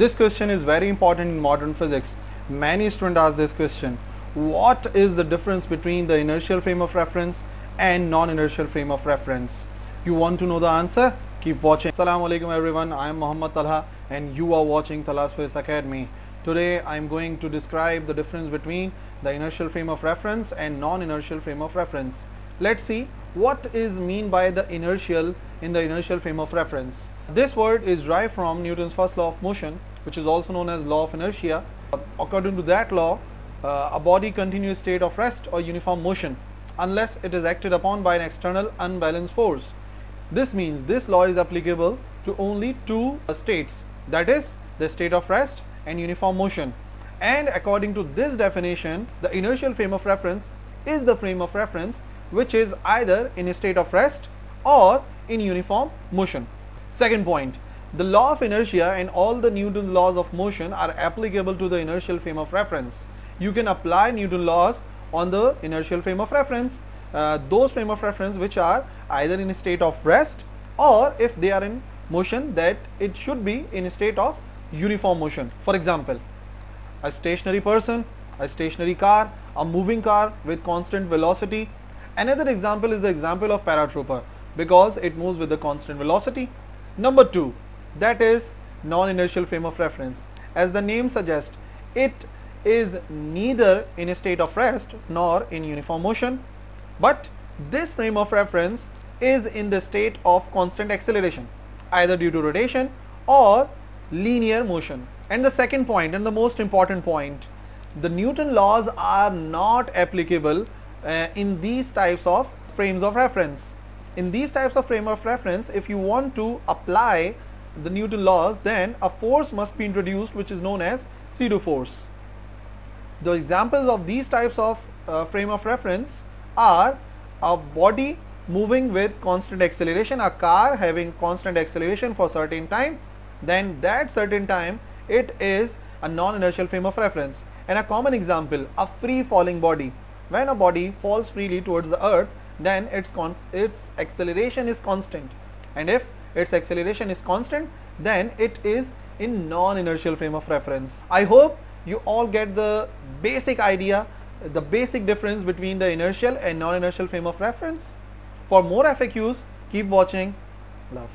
This question is very important in modern physics. Many students ask this question. What is the difference between the inertial frame of reference and non-inertial frame of reference? You want to know the answer? Keep watching. Assalamu alaikum everyone. I am Muhammad Talha and you are watching Talha's Physics Academy. Today I am going to describe the difference between the inertial frame of reference and non-inertial frame of reference. Let's see what is mean by the inertial in the inertial frame of reference. This word is derived from Newton's first law of motion which is also known as law of inertia. According to that law, uh, a body continues state of rest or uniform motion unless it is acted upon by an external unbalanced force. This means this law is applicable to only two states that is the state of rest and uniform motion. And according to this definition, the inertial frame of reference is the frame of reference which is either in a state of rest or in uniform motion. Second point, the law of inertia and all the Newton's laws of motion are applicable to the inertial frame of reference. You can apply Newton laws on the inertial frame of reference, uh, those frame of reference which are either in a state of rest or if they are in motion that it should be in a state of uniform motion. For example, a stationary person, a stationary car, a moving car with constant velocity. Another example is the example of paratrooper because it moves with the constant velocity. Number two, that is non-inertial frame of reference. As the name suggests, it is neither in a state of rest nor in uniform motion, but this frame of reference is in the state of constant acceleration, either due to rotation or linear motion. And the second point and the most important point, the Newton laws are not applicable uh, in these types of frames of reference. In these types of frame of reference, if you want to apply the Newton laws, then a force must be introduced which is known as pseudo force. The examples of these types of uh, frame of reference are a body moving with constant acceleration, a car having constant acceleration for certain time, then that certain time it is a non-inertial frame of reference. And a common example, a free falling body. When a body falls freely towards the earth, then its, its acceleration is constant. And if its acceleration is constant, then it is in non-inertial frame of reference. I hope you all get the basic idea, the basic difference between the inertial and non-inertial frame of reference. For more FAQs, keep watching. Love